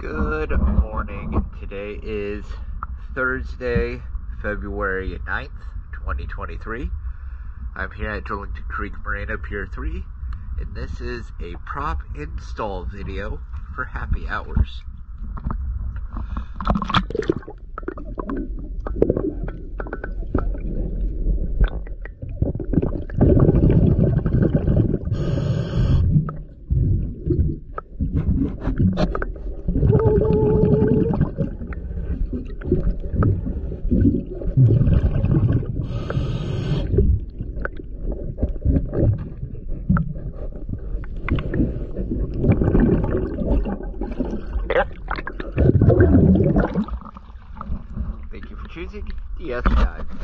Good morning. Today is Thursday, February 9th, 2023. I'm here at Darlington Creek Marina Pier 3, and this is a prop install video for happy hours. Thank you for choosing DS Diving.